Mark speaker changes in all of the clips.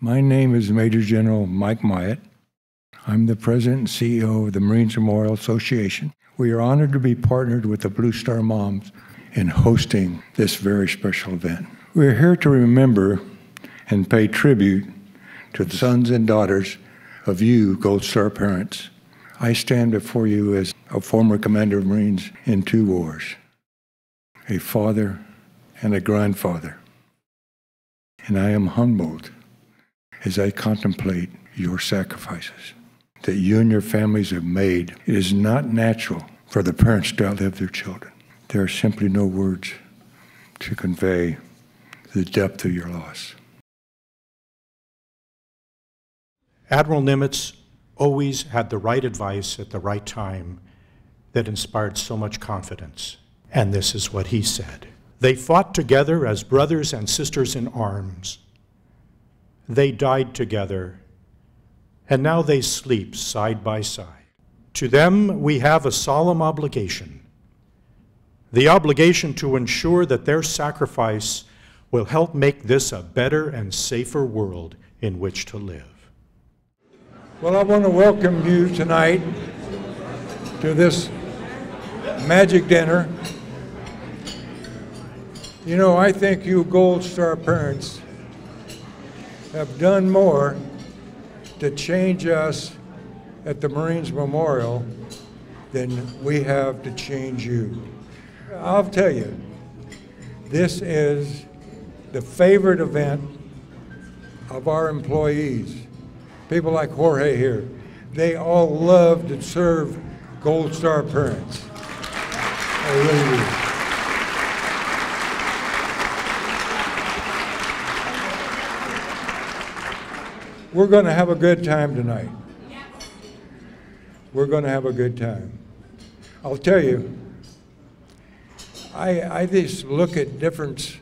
Speaker 1: My name is Major General Mike Myatt. I'm the President and CEO of the Marines Memorial Association. We are honored to be partnered with the Blue Star Moms in hosting this very special event. We're here to remember and pay tribute to the sons and daughters of you, Gold Star parents. I stand before you as a former commander of Marines in two wars, a father and a grandfather. And I am humbled as I contemplate your sacrifices that you and your families have made. It is not natural for the parents to outlive their children. There are simply no words to convey the depth of your loss.
Speaker 2: Admiral Nimitz always had the right advice at the right time that inspired so much confidence. And this is what he said They fought together as brothers and sisters in arms. They died together, and now they sleep side by side. To them, we have a solemn obligation the obligation to ensure that their sacrifice will help make this a better and safer world in which to live.
Speaker 1: Well, I want to welcome you tonight to this magic dinner. You know, I think you Gold Star parents have done more to change us at the Marines Memorial than we have to change you. I'll tell you, this is the favorite event of our employees. People like Jorge here, they all love to serve Gold Star parents. They really do. We're going to have a good time tonight. We're going to have a good time. I'll tell you, I, I just look at difference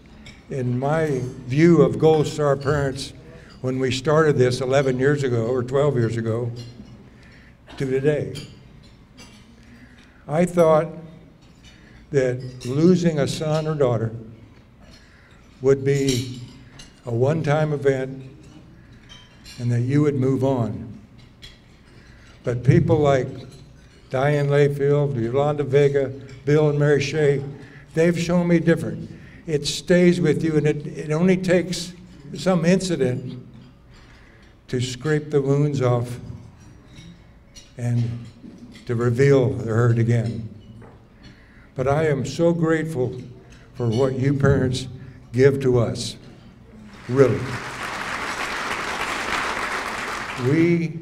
Speaker 1: in my view of Gold Star parents when we started this 11 years ago or 12 years ago to today. I thought that losing a son or daughter would be a one time event and that you would move on. But people like Diane Layfield, Yolanda Vega, Bill and Mary Shea, They've shown me different. It stays with you, and it, it only takes some incident to scrape the wounds off and to reveal the hurt again. But I am so grateful for what you parents give to us. Really. We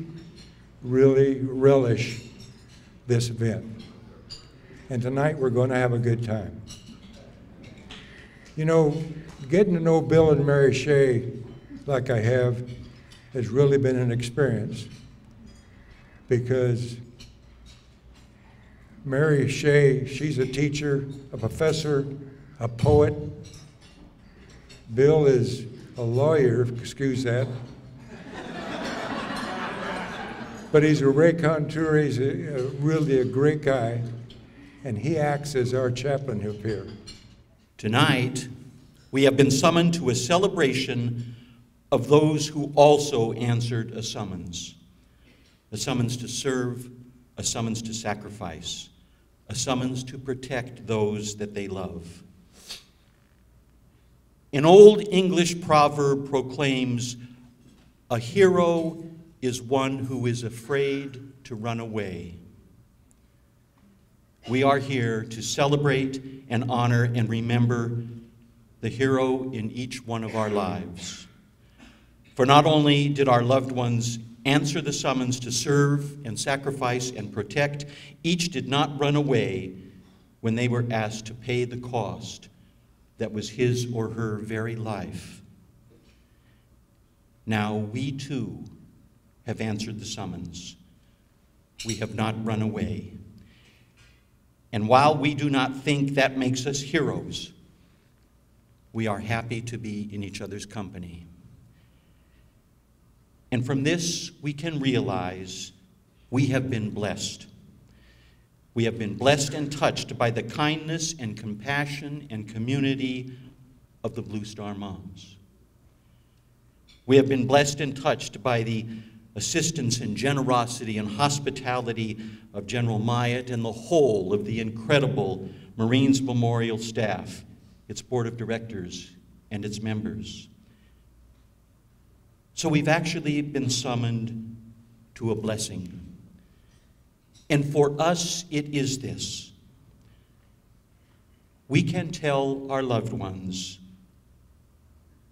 Speaker 1: really relish this event. And tonight we're going to have a good time. You know, getting to know Bill and Mary Shea like I have has really been an experience because Mary Shea, she's a teacher, a professor, a poet. Bill is a lawyer, excuse that. But he's a raconteur, he's a, a, really a great guy, and he acts as our chaplain up here.
Speaker 3: Tonight, we have been summoned to a celebration of those who also answered a summons a summons to serve, a summons to sacrifice, a summons to protect those that they love. An old English proverb proclaims a hero is one who is afraid to run away. We are here to celebrate and honor and remember the hero in each one of our lives. For not only did our loved ones answer the summons to serve and sacrifice and protect, each did not run away when they were asked to pay the cost that was his or her very life. Now we too have answered the summons. We have not run away. And while we do not think that makes us heroes, we are happy to be in each other's company. And from this, we can realize we have been blessed. We have been blessed and touched by the kindness and compassion and community of the Blue Star Moms. We have been blessed and touched by the assistance and generosity and hospitality of General Myatt and the whole of the incredible Marines Memorial staff, its board of directors, and its members. So we've actually been summoned to a blessing. And for us, it is this we can tell our loved ones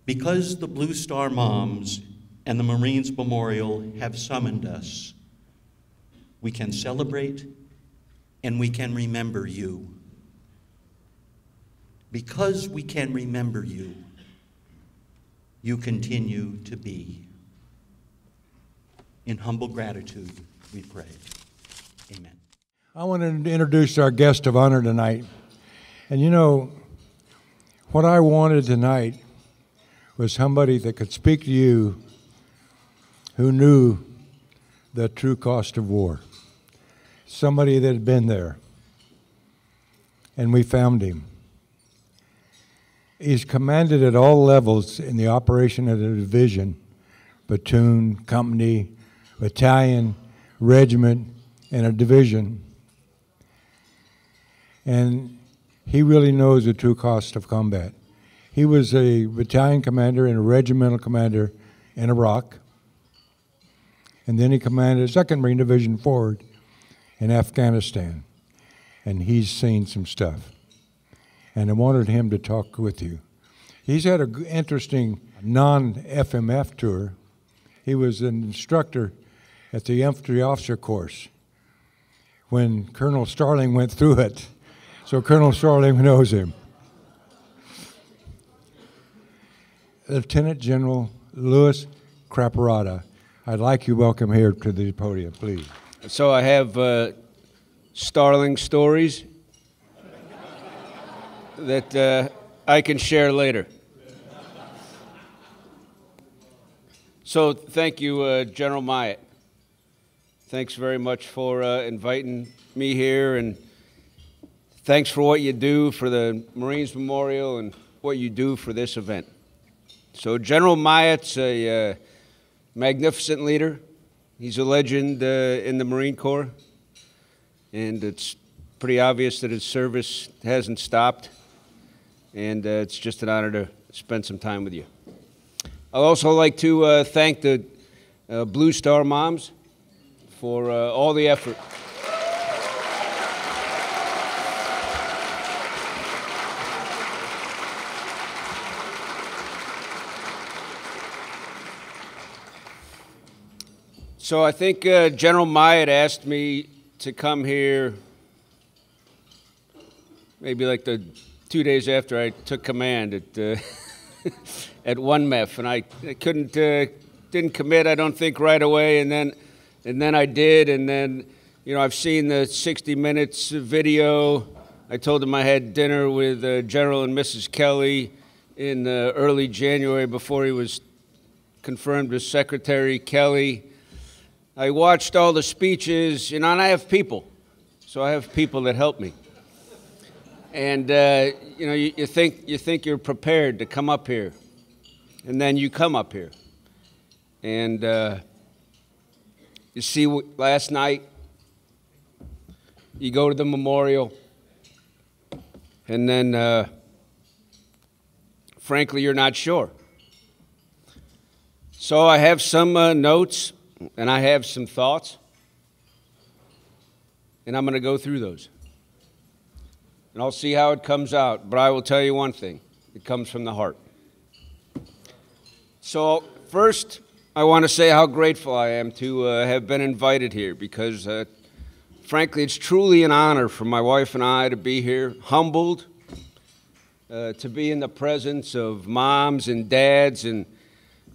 Speaker 3: because the Blue Star Moms and the Marines Memorial have summoned us, we can celebrate and we can remember you. Because we can remember you, you continue to be. In humble gratitude, we pray. Amen.
Speaker 1: I want to introduce our guest of honor tonight. And you know, what I wanted tonight was somebody that could speak to you who knew the true cost of war. Somebody that had been there. And we found him. He's commanded at all levels in the operation of the division, platoon, company, battalion, regiment, and a division. And he really knows the true cost of combat. He was a battalion commander and a regimental commander in Iraq. And then he commanded a 2nd Marine Division forward in Afghanistan. And he's seen some stuff. And I wanted him to talk with you. He's had an interesting non FMF tour. He was an instructor at the infantry officer course when Colonel Starling went through it. So Colonel Starling knows him. Lieutenant General Lewis Craparotta. I'd like you welcome here to the podium, please.
Speaker 4: So I have uh, Starling stories that uh, I can share later. So thank you, uh, General Myatt. Thanks very much for uh, inviting me here, and thanks for what you do for the Marines Memorial and what you do for this event. So General Myatt's a uh, magnificent leader. He's a legend uh, in the Marine Corps, and it's pretty obvious that his service hasn't stopped. And uh, it's just an honor to spend some time with you. I'd also like to uh, thank the uh, Blue Star Moms for uh, all the effort. So I think uh, General Myatt asked me to come here maybe like the two days after I took command at uh, at one MEF, and I, I couldn't uh, didn't commit. I don't think right away, and then and then I did, and then you know I've seen the 60 Minutes video. I told him I had dinner with uh, General and Mrs. Kelly in uh, early January before he was confirmed as Secretary Kelly. I watched all the speeches, you know, and I have people. So I have people that help me. And, uh, you know, you, you, think, you think you're prepared to come up here. And then you come up here. And uh, you see, last night, you go to the memorial. And then, uh, frankly, you're not sure. So I have some uh, notes and I have some thoughts, and I'm going to go through those. And I'll see how it comes out, but I will tell you one thing it comes from the heart. So, first, I want to say how grateful I am to uh, have been invited here because, uh, frankly, it's truly an honor for my wife and I to be here, humbled uh, to be in the presence of moms and dads and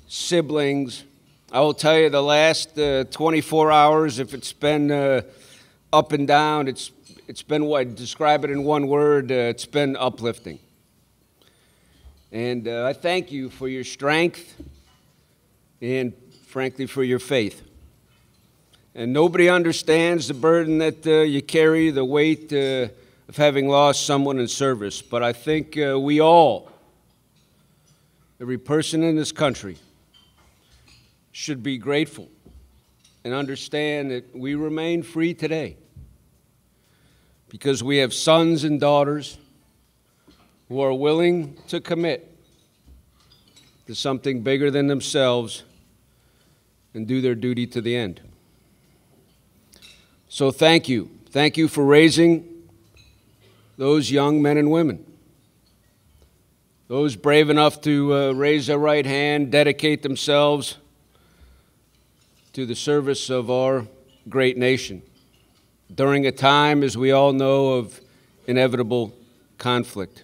Speaker 4: siblings I will tell you the last uh, 24 hours, if it's been uh, up and down, it's, it's been what? Describe it in one word, uh, it's been uplifting. And uh, I thank you for your strength and, frankly, for your faith. And nobody understands the burden that uh, you carry, the weight uh, of having lost someone in service. But I think we all, every person in this country, should be grateful and understand that we remain free today because we have sons and daughters who are willing to commit to something bigger than themselves and do their duty to the end. So thank you. Thank you for raising those young men and women. Those brave enough to uh, raise their right hand, dedicate themselves to the service of our great nation during a time, as we all know, of inevitable conflict.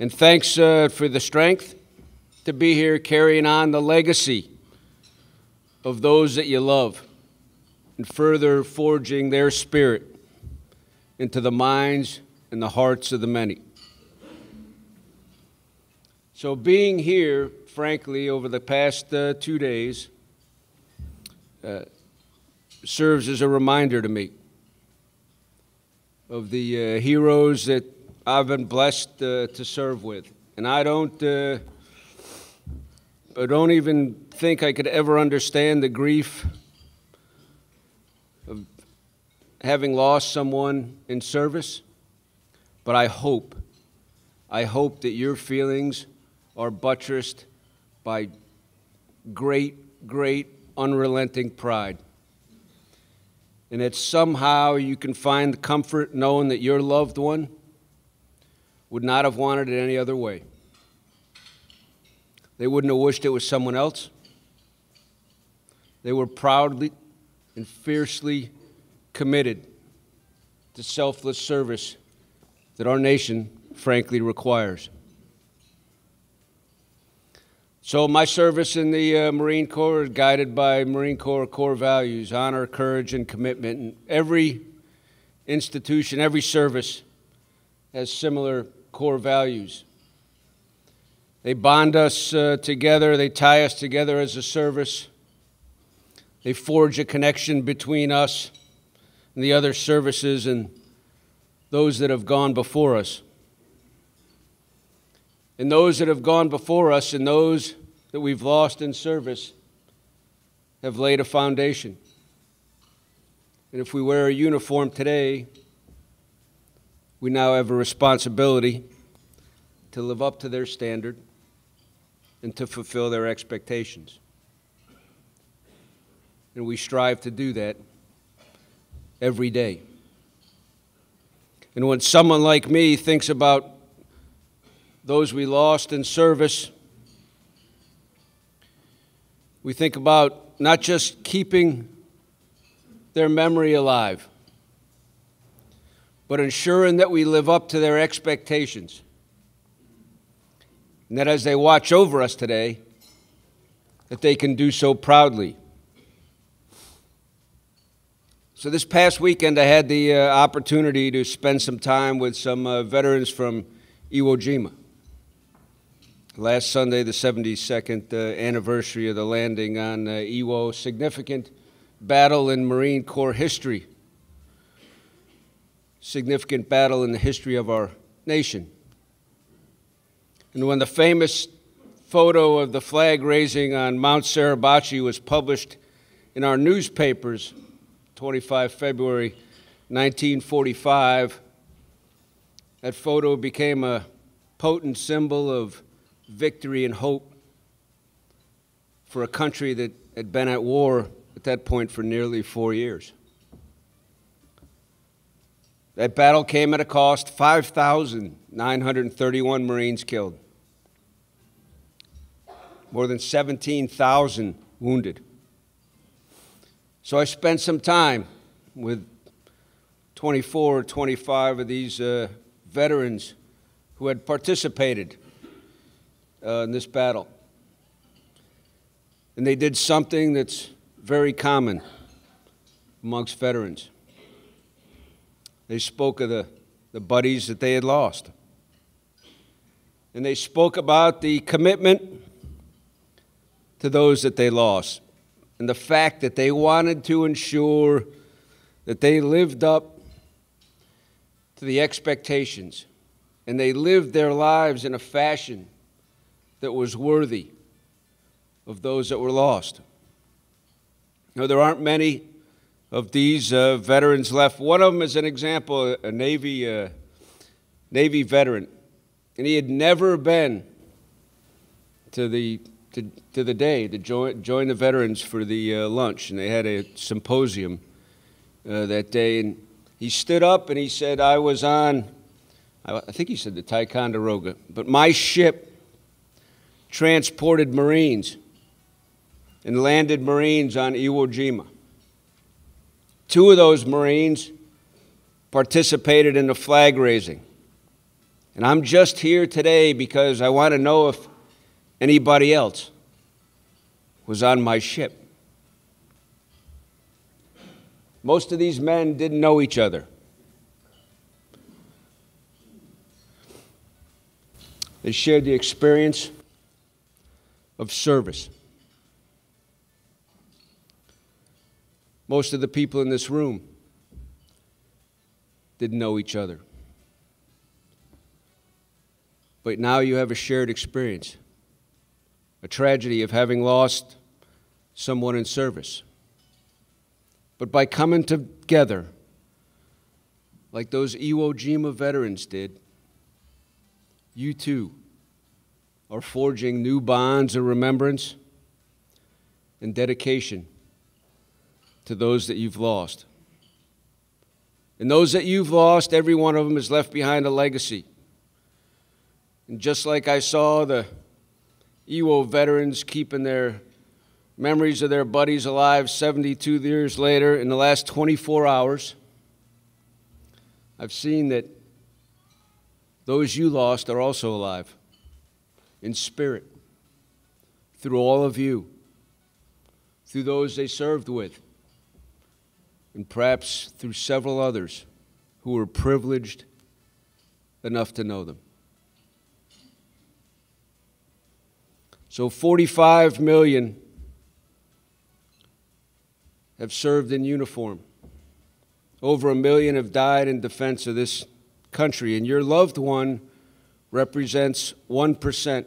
Speaker 4: And thanks uh, for the strength to be here carrying on the legacy of those that you love and further forging their spirit into the minds and the hearts of the many. So, being here, frankly, over the past uh, two days, uh, serves as a reminder to me of the uh, heroes that I've been blessed uh, to serve with. And I don't, uh, I don't even think I could ever understand the grief of having lost someone in service. But I hope, I hope that your feelings are buttressed by great, great, unrelenting pride and that somehow you can find comfort knowing that your loved one would not have wanted it any other way. They wouldn't have wished it was someone else. They were proudly and fiercely committed to selfless service that our nation frankly requires. So, my service in the uh, Marine Corps is guided by Marine Corps core values honor, courage, and commitment. And every institution, every service has similar core values. They bond us uh, together, they tie us together as a service, they forge a connection between us and the other services and those that have gone before us. And those that have gone before us and those that we've lost in service have laid a foundation. And if we wear a uniform today, we now have a responsibility to live up to their standard and to fulfill their expectations. And we strive to do that every day. And when someone like me thinks about those we lost in service, we think about not just keeping their memory alive, but ensuring that we live up to their expectations. And that as they watch over us today, that they can do so proudly. So, this past weekend, I had the uh, opportunity to spend some time with some uh, veterans from Iwo Jima. Last Sunday, the 72nd uh, anniversary of the landing on uh, Iwo, significant battle in Marine Corps history, significant battle in the history of our nation. And when the famous photo of the flag raising on Mount Suribachi was published in our newspapers, 25 February 1945, that photo became a potent symbol of victory and hope for a country that had been at war at that point for nearly four years. That battle came at a cost 5,931 Marines killed, more than 17,000 wounded. So I spent some time with 24 or 25 of these uh, veterans who had participated uh, in this battle. And they did something that's very common amongst veterans. They spoke of the, the buddies that they had lost. And they spoke about the commitment to those that they lost and the fact that they wanted to ensure that they lived up to the expectations and they lived their lives in a fashion that was worthy of those that were lost. Now, there aren't many of these uh, veterans left. One of them is an example, a Navy, uh, Navy veteran, and he had never been to the, to, to the day to join, join the veterans for the uh, lunch, and they had a symposium uh, that day, and he stood up and he said, I was on, I think he said the Ticonderoga, but my ship transported Marines and landed Marines on Iwo Jima. Two of those Marines participated in the flag raising. And I'm just here today because I want to know if anybody else was on my ship. Most of these men didn't know each other. They shared the experience of service. Most of the people in this room didn't know each other. But now you have a shared experience, a tragedy of having lost someone in service. But by coming together, like those Iwo Jima veterans did, you too are forging new bonds of remembrance and dedication to those that you've lost. And those that you've lost, every one of them has left behind a legacy. And just like I saw the Iwo veterans keeping their memories of their buddies alive 72 years later, in the last 24 hours, I've seen that those you lost are also alive in spirit through all of you, through those they served with, and perhaps through several others who were privileged enough to know them. So 45 million have served in uniform. Over a million have died in defense of this country, and your loved one represents 1%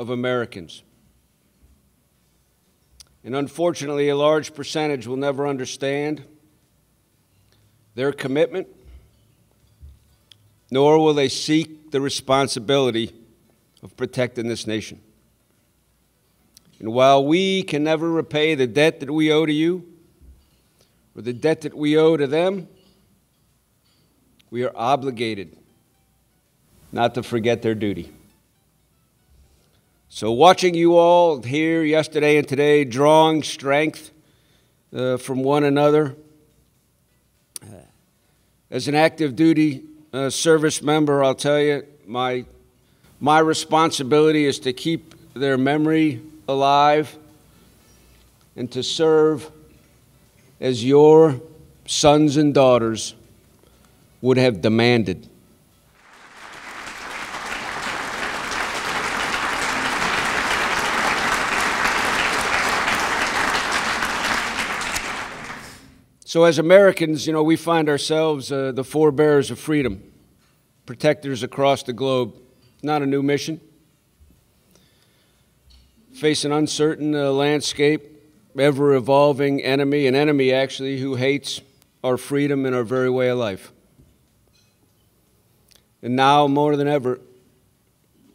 Speaker 4: of Americans. And unfortunately, a large percentage will never understand their commitment, nor will they seek the responsibility of protecting this nation. And while we can never repay the debt that we owe to you, or the debt that we owe to them, we are obligated not to forget their duty. So, watching you all here yesterday and today, drawing strength uh, from one another, uh, as an active duty uh, service member, I'll tell you, my, my responsibility is to keep their memory alive and to serve as your sons and daughters would have demanded. So, as Americans, you know, we find ourselves uh, the forebearers of freedom, protectors across the globe. Not a new mission. Face an uncertain uh, landscape, ever evolving enemy, an enemy actually who hates our freedom and our very way of life. And now, more than ever,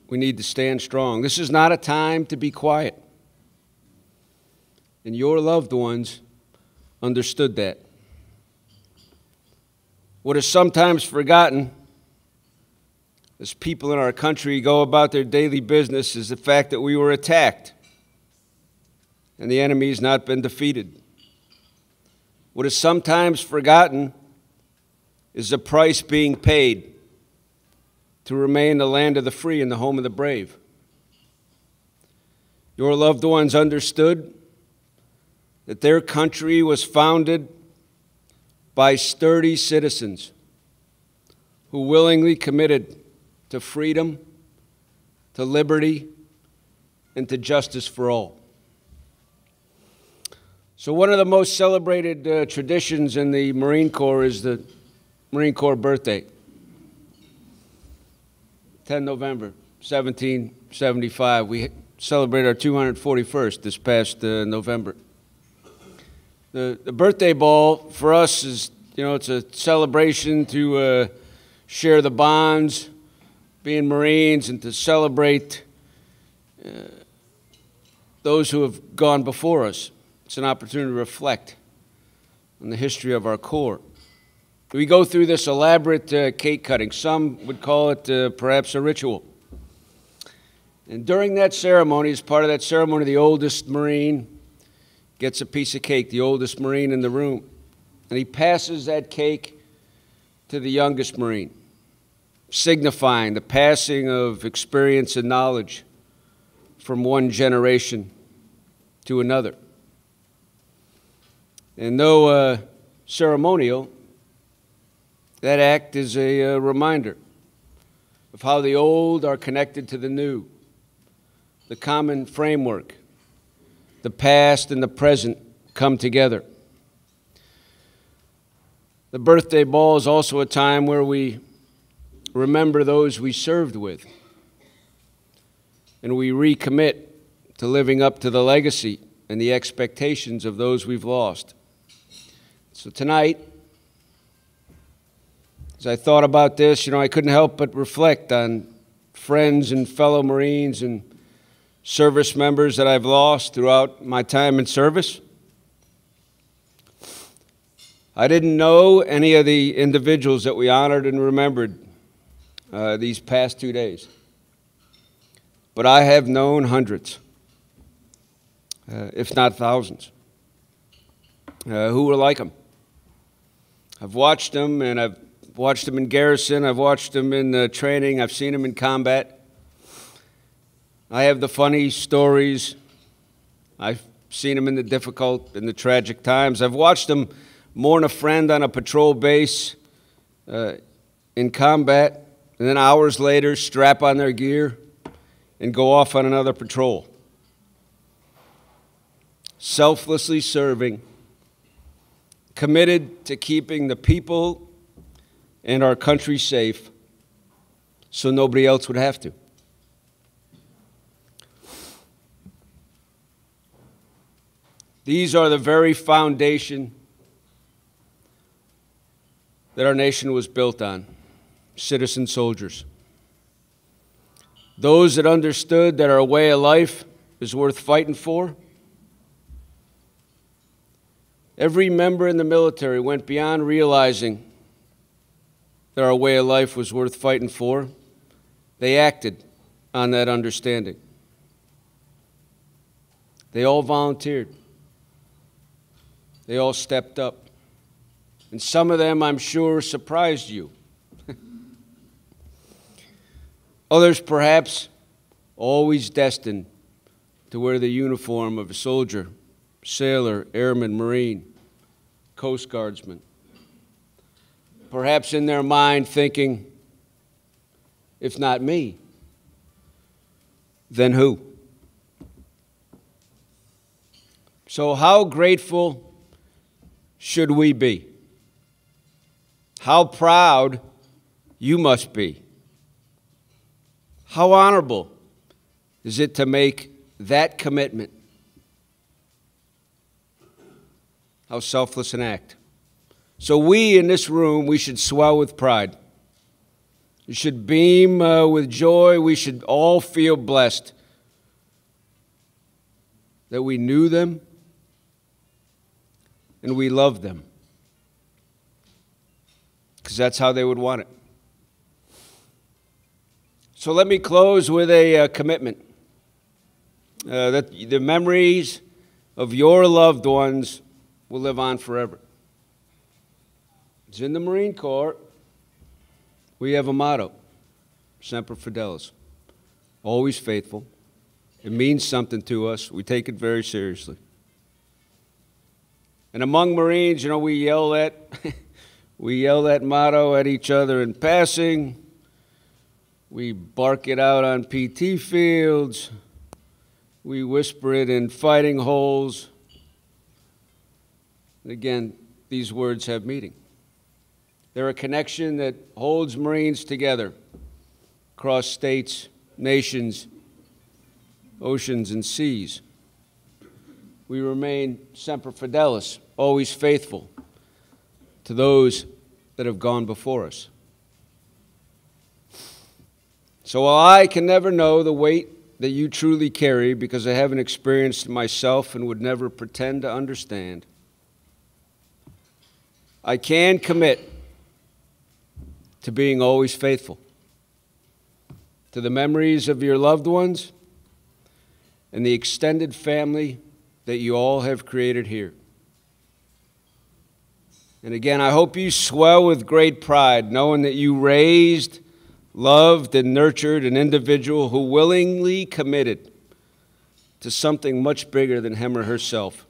Speaker 4: we need to stand strong. This is not a time to be quiet. And your loved ones understood that. What is sometimes forgotten as people in our country go about their daily business is the fact that we were attacked and the enemy has not been defeated. What is sometimes forgotten is the price being paid to remain the land of the free and the home of the brave. Your loved ones understood that their country was founded by sturdy citizens who willingly committed to freedom, to liberty, and to justice for all. So, one of the most celebrated uh, traditions in the Marine Corps is the Marine Corps birthday 10 November 1775. We celebrate our 241st this past uh, November. The, the birthday ball for us is, you know, it's a celebration to uh, share the bonds, being Marines, and to celebrate uh, those who have gone before us. It's an opportunity to reflect on the history of our Corps. We go through this elaborate uh, cake cutting. Some would call it uh, perhaps a ritual. And during that ceremony, as part of that ceremony, the oldest Marine gets a piece of cake, the oldest Marine in the room. And he passes that cake to the youngest Marine, signifying the passing of experience and knowledge from one generation to another. And though uh, ceremonial, that act is a uh, reminder of how the old are connected to the new, the common framework, the past and the present come together. The birthday ball is also a time where we remember those we served with and we recommit to living up to the legacy and the expectations of those we've lost. So tonight, as I thought about this, you know, I couldn't help but reflect on friends and fellow Marines and service members that I've lost throughout my time in service. I didn't know any of the individuals that we honored and remembered uh, these past two days, but I have known hundreds, uh, if not thousands, uh, who were like them. I've watched them, and I've watched them in garrison. I've watched them in training. I've seen them in combat. I have the funny stories. I've seen them in the difficult and the tragic times. I've watched them mourn a friend on a patrol base uh, in combat, and then hours later strap on their gear and go off on another patrol. Selflessly serving committed to keeping the people and our country safe so nobody else would have to. These are the very foundation that our nation was built on citizen soldiers. Those that understood that our way of life is worth fighting for Every member in the military went beyond realizing that our way of life was worth fighting for. They acted on that understanding. They all volunteered. They all stepped up. And some of them, I'm sure, surprised you. Others, perhaps, always destined to wear the uniform of a soldier sailor, airman, marine, coast guardsman. Perhaps in their mind thinking, if not me, then who? So, how grateful should we be? How proud you must be. How honorable is it to make that commitment How selfless an act. So, we in this room, we should swell with pride. We should beam uh, with joy. We should all feel blessed that we knew them and we love them. Because that's how they would want it. So let me close with a uh, commitment uh, that the memories of your loved ones will live on forever. It's in the Marine Corps. We have a motto Semper Fidelis, always faithful. It means something to us. We take it very seriously. And among Marines, you know, we yell that we yell that motto at each other in passing. We bark it out on PT fields. We whisper it in fighting holes. And again, these words have meaning. They're a connection that holds Marines together across states, nations, oceans, and seas. We remain semper fidelis, always faithful to those that have gone before us. So while I can never know the weight that you truly carry because I haven't experienced it myself and would never pretend to understand, I can commit to being always faithful to the memories of your loved ones and the extended family that you all have created here. And again, I hope you swell with great pride knowing that you raised, loved, and nurtured an individual who willingly committed to something much bigger than him or herself.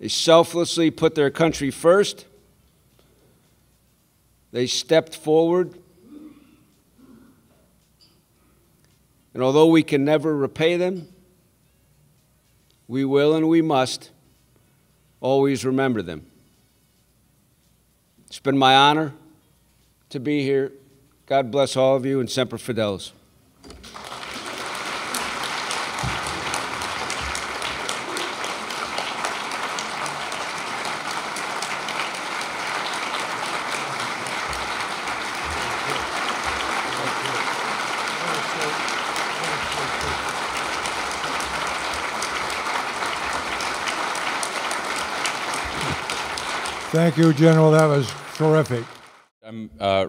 Speaker 4: They selflessly put their country first. They stepped forward. And although we can never repay them, we will and we must always remember them. It's been my honor to be here. God bless all of you and Semper Fidelis.
Speaker 1: Thank you, General. That was terrific.
Speaker 5: I'm uh,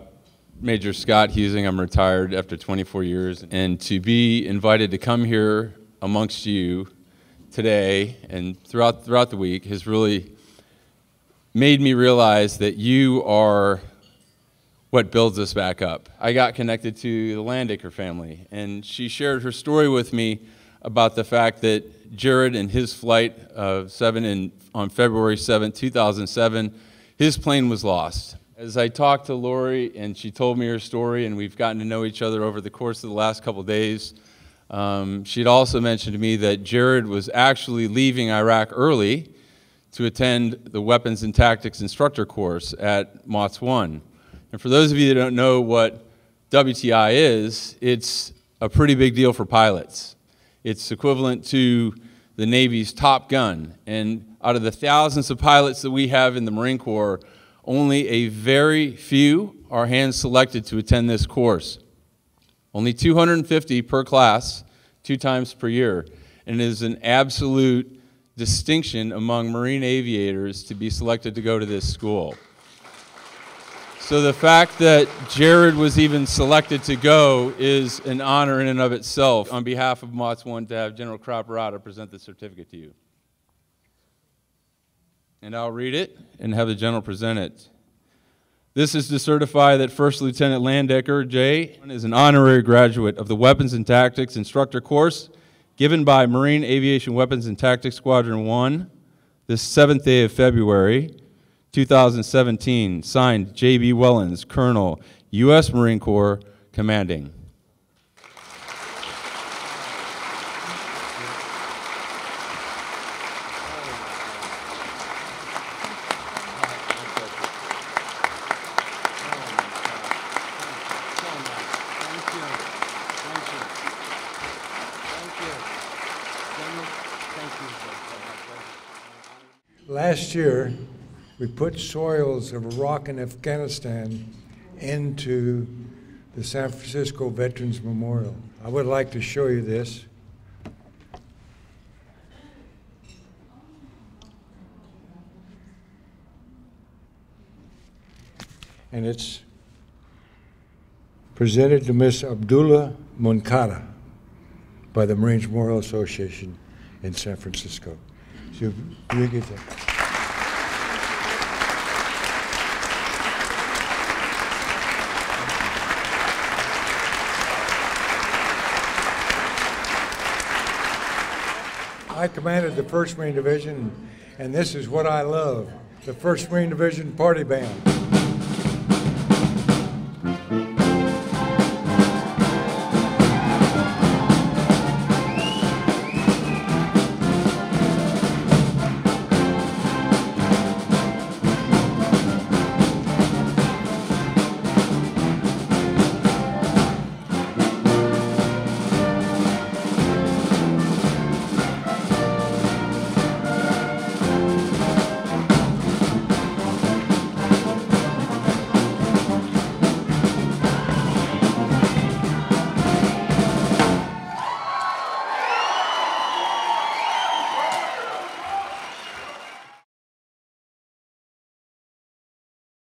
Speaker 5: Major Scott Huesing. I'm retired after 24 years. And to be invited to come here amongst you today and throughout, throughout the week has really made me realize that you are what builds us back up. I got connected to the Landaker family, and she shared her story with me about the fact that Jared and his flight of seven in, on February 7, 2007, his plane was lost. As I talked to Lori and she told me her story, and we've gotten to know each other over the course of the last couple days, um, she'd also mentioned to me that Jared was actually leaving Iraq early to attend the Weapons and Tactics Instructor course at MAWTS 1. And for those of you that don't know what WTI is, it's a pretty big deal for pilots. It's equivalent to the Navy's Top Gun. And out of the thousands of pilots that we have in the Marine Corps, only a very few are hand selected to attend this course. Only 250 per class, two times per year. And it is an absolute distinction among Marine aviators to be selected to go to this school. So the fact that Jared was even selected to go is an honor in and of itself. On behalf of MAWTS 1 to have General Craparotta present the certificate to you. And I'll read it and have the General present it. This is to certify that First Lieutenant Landaker J is an honorary graduate of the Weapons and Tactics Instructor course given by Marine Aviation Weapons and Tactics Squadron 1 this 7th day of February 2017, signed J.B. Wellens, Colonel, U.S. Marine Corps, commanding.
Speaker 1: Last year, we put soils of Iraq and Afghanistan into the San Francisco Veterans Memorial. I would like to show you this. And it's presented to Miss Abdullah Munkada by the Marines Memorial Association in San Francisco. So you get that. I commanded the 1st Marine Division, and this is what I love the 1st Marine Division Party Band.